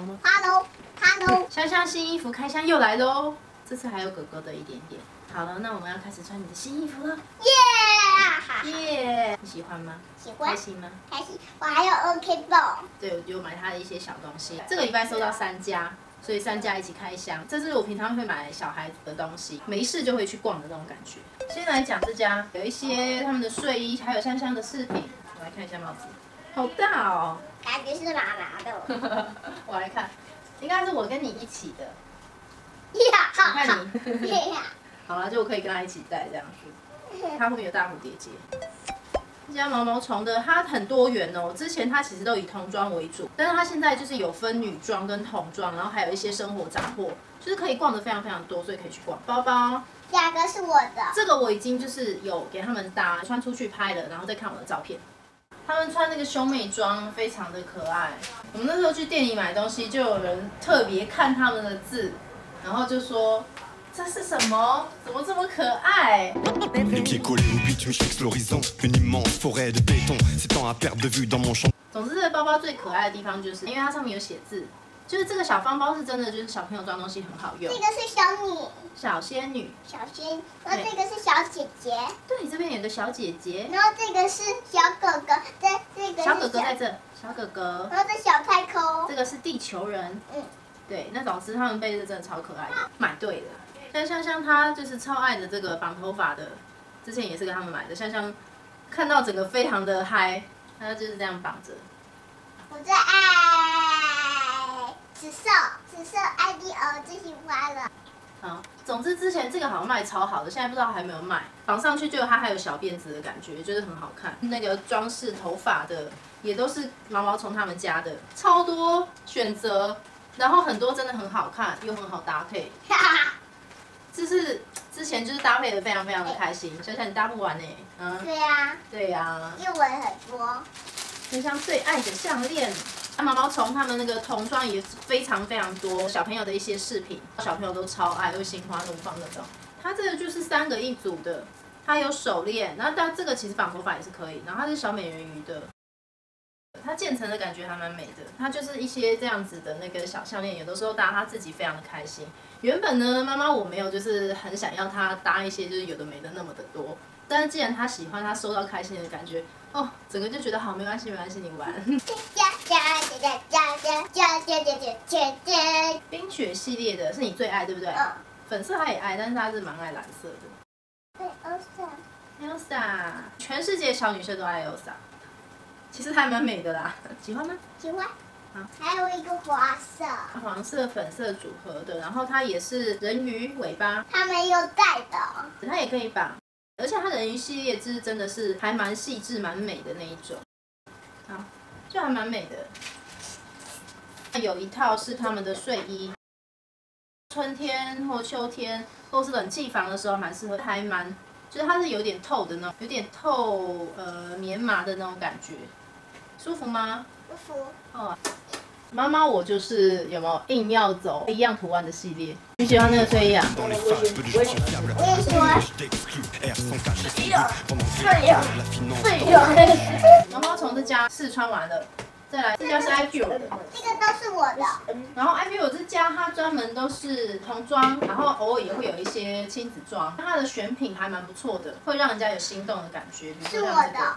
毛毛。Hello，Hello，香香新衣服开箱又来喽，这次还有哥哥的一点点。好了，那我们要开始穿你的新衣服了。耶！耶、你喜欢吗？喜欢开，心吗？开心。我还有 OK 棒，对，我就买他的一些小东西。这个礼拜收到三家，所以三家一起开箱。这是我平常会买小孩子的东西，没事就会去逛的那种感觉。先来讲这家，有一些他们的睡衣，还有香香的饰品。我来看一下帽子，好大哦。感觉是妈妈的。我来看，应该是我跟你一起的。呀，我看好你。好了，就我可以跟他一起戴这样子。它后面有大蝴蝶结。这家毛毛虫的它很多元哦，之前它其实都以童装为主，但是它现在就是有分女装跟童装，然后还有一些生活杂货，就是可以逛的非常非常多，所以可以去逛。包包两个是我的。这个我已经就是有给他们搭穿出去拍了，然后再看我的照片。他们穿那个兄妹装非常的可爱。我们那时候去店里买东西就有人特别看他们的字然后就说这是什么？怎么这么可爱？总之这个包包最可爱的地方就是因为它上面有写字。就是这个小方包是真的，就是小朋友装东西很好用这。个是小女小仙女，小仙，然后这个是小姐姐，对，这边有个小姐姐，然后这个是小哥哥，这这个是小哥哥在这，小哥哥，然后这小太空这，个是地球人，嗯，对，那总之他们背的真的超可爱的，买对了。像香香她就是超爱的这个绑头发的，之前也是跟他们买的，香香看到整个非常的嗨，她就是这样绑着。我最爱紫色，紫色 IDO 最喜欢了。好，总之之前这个好像卖超好的，现在不知道还有没有卖。绑上去就它还有小辫子的感觉，就是很好看。那个装饰头发的也都是毛毛虫他们家的，超多选择，然后很多真的很好看，又很好搭配。哈哈，就是之前就是搭配的非常非常的开心，想想你搭不完呢。嗯，对呀，对呀、英文很多。就像最爱的项链。毛毛虫他们那个童装也非常非常多，小朋友的一些饰品，小朋友都超爱，又心花怒放那种。它这个就是三个一组的，它有手链，然后但这个其实绑头发也是可以，然后它是小美人鱼的，它渐层的感觉还蛮美的。它就是一些这样子的那个小项链，有的时候搭它自己非常的开心。原本呢，妈妈我没有就是很想要它搭一些就是有的没的那么的多，但是既然他喜欢，他收到开心的感觉，哦，整个就觉得好，没关系，没关系，你玩。冰雪系列的是你最爱，对不对？粉色他也爱，但是他是蛮爱蓝色的。，Elsa。Elsa，全世界小女生都爱 Elsa，其实还蛮美的啦，喜欢吗？喜欢。还有一个黄色，黄色粉色组合的，然后它也是人鱼尾巴，它没有带的，它也可以绑，而且它人鱼系列就是真的是还蛮细致、蛮美的那一种，好，就还蛮美的。有一套是他们的睡衣，春天或秋天或是冷气房的时候蛮适合，还蛮就是它是有点透的那种，有点透呃棉麻的那种感觉，舒服吗？舒服。哦，妈妈我就是有没有硬要走一样图案的系列？你喜欢那个睡衣啊.我也喜欢。Que j'ai la finance 对，毛毛虫这家试穿完了，再来这家是 IQ 的，这个都是我的。然后 IQ 这家它专门都是童装，然后偶尔也会有一些亲子装，它的选品还蛮不错的，会让人家有心动的感觉。比如是我的。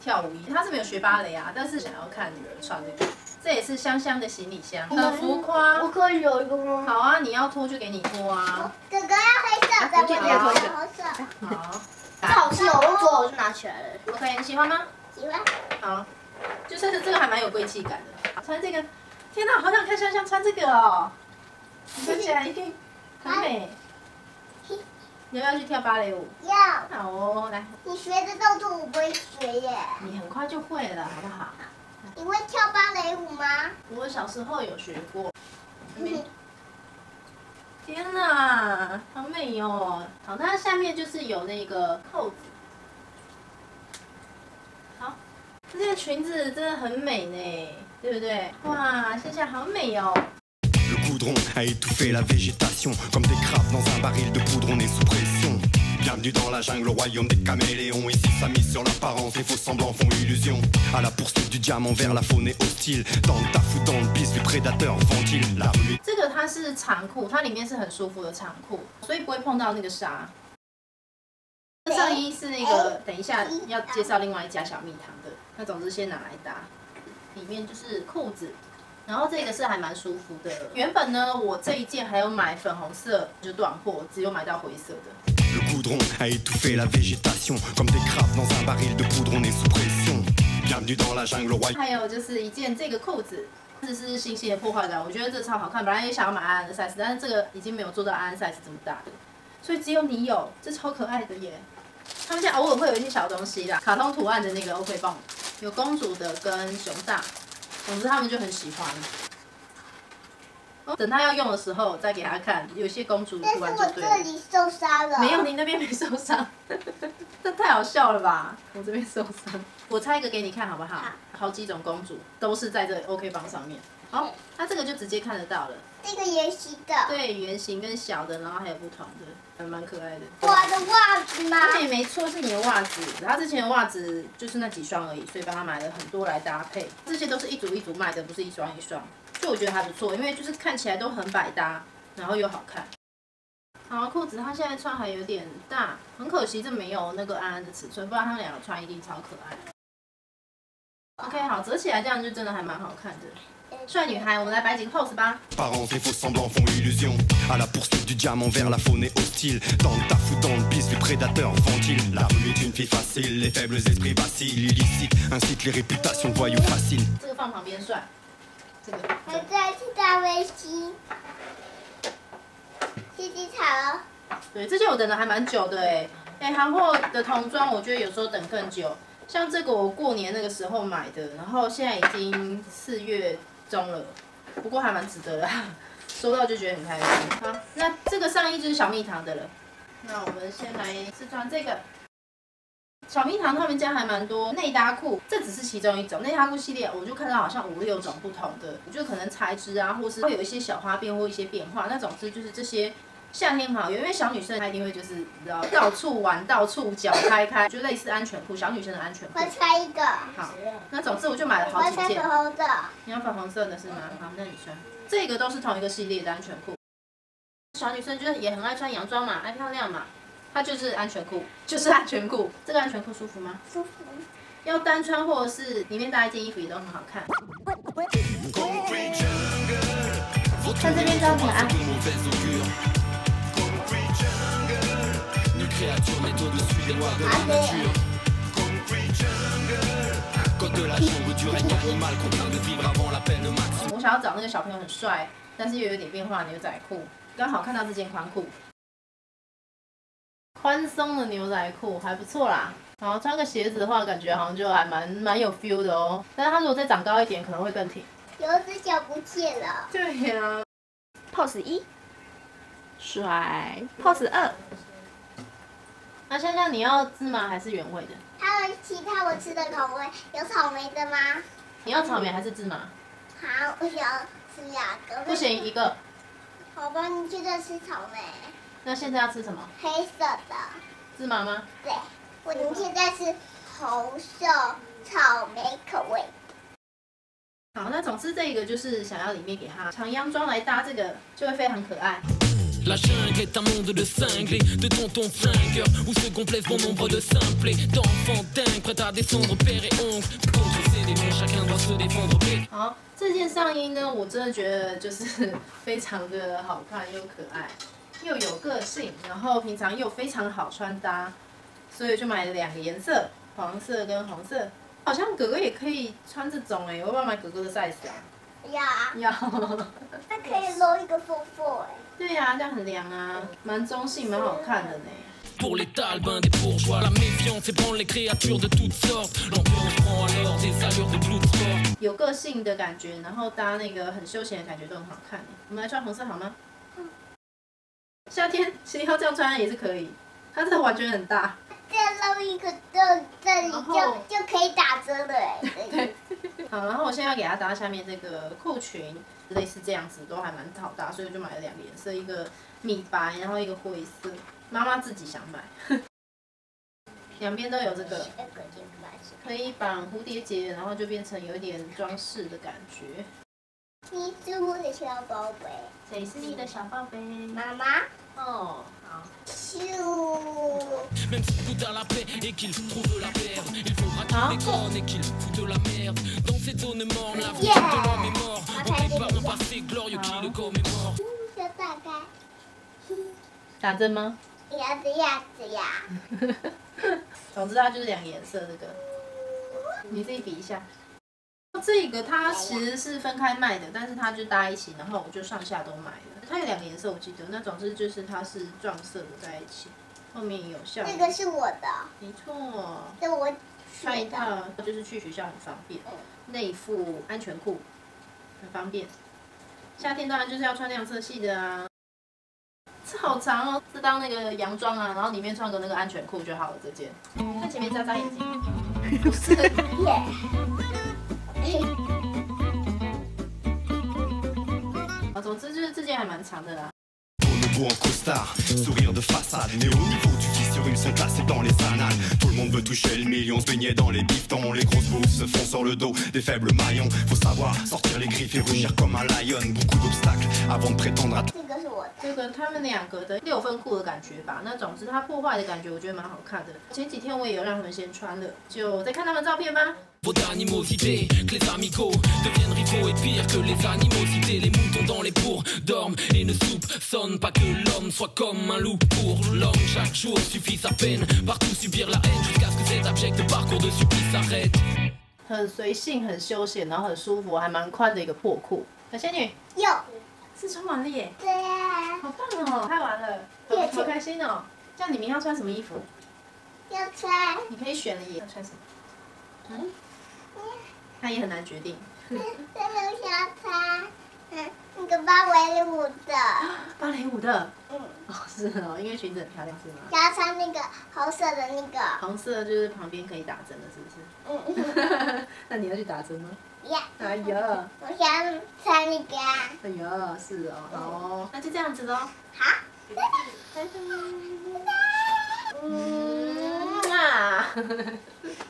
跳舞衣，他是没有学芭蕾啊，但是想要看女儿穿这个，这也是香香的行李箱，很浮夸。我可以有一个吗？好啊，你要脱就给你脱啊。哥哥要黑色的，我要红色。好这好吃哦，我用左手就拿起来了。，OK，你喜欢吗？喜欢。好，就是这个还蛮有贵气感的。穿这个，天哪，好想看香香穿这个哦，你穿起来一定很美。你要不要去跳芭蕾舞？要。好哦，来，你学的动作我不会学耶。你很快就会了，好不好？你会跳芭蕾舞吗？我小时候有学过。嗯天哪，好美哦！好，那下面就是有那个扣子。好，这件裙子真的很美呢，对不对？哇，现在好美哦！Bienvenue dans la jungle, au royaume des caméléons. Ici, ça mise sur l'apparence, les faux semblants font illusion. À la poursuite du diamant vers la faune est hostile. Dans le taf ou dans le bis, les prédateurs ventilent. La rue 这个它是长裤，它里面是很舒服的长裤，所以不会碰到那个纱。上衣是那个，等一下要介绍另外一家小蜜糖的，那总之先拿来搭。里面就是裤子，然后这个是还蛮舒服的。原本呢，我这一件还有买粉红色，就短货，只有买到灰色的。还有就是一件这个裤子，这是星星的破坏感，我觉得这超好看。本来也想要买安安的 size，但是这个已经没有做到安安 size 这么大，所以只有你有，这超可爱的耶。他们家偶尔会有一些小东西啦，卡通图案的那个 OK 棒，有公主的跟熊大，总之他们就很喜欢。哦等他要用的时候再给他看，有些公主的但是我这。里受伤了。没有，你那边没受伤，这太好笑了吧？我这边受伤。我猜一个给你看好不好？好几种公主都是在这 OK 榜上面。好，它这个就直接看得到了。这个圆形的，对，圆形跟小的，然后还有不同的，还蛮可爱的。我的袜子吗？对，没错，是你的袜子。他之前的袜子就是那几双而已，所以帮他买了很多来搭配。这些都是一组一组卖的，不是一双一双。就我觉得还不错因为就是看起来都很百搭然后又好看。好裤子它现在穿还有点大很可惜这没有那个安安的尺寸不然他们两个穿一定超可爱。好折起来这样就真的还蛮好看的。帅女孩我们来摆几个 pose 吧。这个放旁边帅。这个还在去大围巾，谢谢草。对，这件我等的还蛮久的哎，哎，韩货的童装我觉得有时候等更久，像这个我过年那个时候买的，然后现在已经四月中了，不过还蛮值得的，收到就觉得很开心。好，那这个上衣就是小蜜糖的了，那我们先来试穿这个。小蜜糖他们家还蛮多内搭裤，这只是其中一种内搭裤系列，我就看到好像五六种不同的，就可能材质啊，或是会有一些小花边或一些变化。那总之就是这些夏天好用，因为小女生她一定会就是你知道到处玩，到处脚开开，就类似安全裤，小女生的安全裤我。穿一个，好，那总之我就买了好几件粉。红的。你要粉红色的是吗？好，那你穿。这个都是同一个系列的安全裤。小女生就是也很爱穿洋装嘛，爱漂亮嘛，它就是安全裤，就是安全裤。这个安全裤舒服吗？舒服。要单穿或者是里面搭一件衣服也都很好看。在这边招你啊！我想要找那个小朋友很帅，但是又有点变化的牛仔裤，刚好看到这件宽裤，宽松的牛仔裤还不错啦。然后穿个鞋子的话，感觉好像就还蛮蛮有 feel 的哦。但是它如果再长高一点，可能会更挺。有一只脚不见了。对呀、pose 一，帅；pose 二，那香香你要芝麻还是原味的？还有其他我吃的口味，有草莓的吗？你要草莓还是芝麻？好，我想吃两个。不行，一个。好吧，你现在吃草莓，那现在要吃什么？黑色的。芝麻吗？对，我们现在是红色草莓口味。好，那总之这个就是想要里面给它长洋装来搭这个，就会非常可爱。La jungle est un monde de cinglés, de tontons flingueurs, où se complaisent bon nombre de simplés, d'enfants dingues, prêts à descendre père et oncle. Contre ces démons, chacun doit se défendre. 好，这件上衣呢，我真的觉得就是非常的好看又可爱，又有个性，然后平常又非常好穿搭，所以就买了两个颜色，黄色跟红色。好像哥哥也可以穿这种哎、我要不要买哥哥的 size 啊？呀，要。它可以露一个风风哎。对呀、这样很凉啊，蛮中性，蛮好看的呢。Pour les talbins des bourgeois, la méfiance ébranle les créatures de toutes sortes. L'ambiance prend alors des allures de bloodsport. 有个性的感觉，然后搭那个很休闲的感觉都很好看。我们来穿红色好吗？夏天其实要这样穿也是可以，它这个完全很大。这样再露一个这这里就就可以打折了哎。对好，然后我现在要给它搭下面这个裤裙，类似这样子都还蛮好搭，所以我就买了两个颜色，一个米白，然后一个灰色。妈妈自己想买，两边都有这个，可以绑蝴蝶结，然后就变成有一点装饰的感觉。你是我的小宝贝。谁是你的小宝贝？妈妈。哦，好。好。打针吗？鸭子鸭子呀。总之它就是两个颜色，这个。你自己比一下。这个它其实是分开卖的，但是它就搭一起，然后我就上下都买了。它有两个颜色，我记得。那总之就是它是撞色的在一起，后面有效。这个是我的，没错，这我穿一。套就是去学校很方便，内附安全裤很方便。夏天当然就是要穿亮色系的啊。这好长哦，是当那个洋装啊，然后里面穿个那个安全裤就好了。这件，看前面眨眨眼睛，不是。耶。啊，总之就是这件还蛮长的啦。Bonobo en costard, sourire de façade. Mais au niveau du vice, ils sont classés dans les annales. Tout le monde veut toucher le million, se baigner dans les bifetons. Les grosses bouses se font sur le dos des faibles maillons. Faut savoir sortir les griffes et rugir comme un lion. Beaucoup d'obstacles avant de prétendre à 这个是我的。这个他们两个的六分裤的感觉吧，那总之它破坏的感觉我觉得蛮好看的。前几天我也有让他们先穿了，就再看他们照片吧。Trop d'animosité, que les amicaux deviennent rivaux et pire que les animosités. Les moutons dans les bourgs dorment et ne soupçonnent pas que l'homme soit comme un loup pour l'homme. Chaque jour suffit sa peine, partout subir la haine jusqu'à ce que cet abject parcours de supplice s'arrête. 很随性，很休闲，然后很舒服，还蛮宽的一个破裤。小仙女有。是穿完了耶，对呀，好棒哦，拍完了，好谢谢好开心哦。这样你明天要穿什么衣服？要穿。你可以选了耶，要穿什么？嗯， 他也很难决定。这个想穿，嗯，那个芭蕾舞的，芭蕾舞的，嗯，哦是哦，因为裙子很漂亮是吗？想穿那个红色的那个，红色就是旁边可以打针的，是不是？嗯，那你要去打针吗？呀，哎呀，我想穿那个啊，哎呀，是哦，好哦，那就这样子喽。好，拜拜。嗯啊。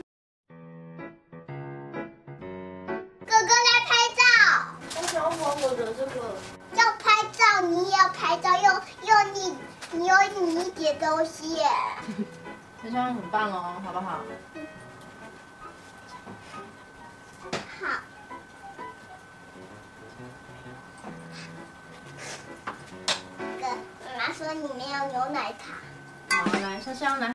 有你一点东西耶，这双很棒哦，好不好？好，哥，妈妈说你没有牛奶糖。好，来，香香来。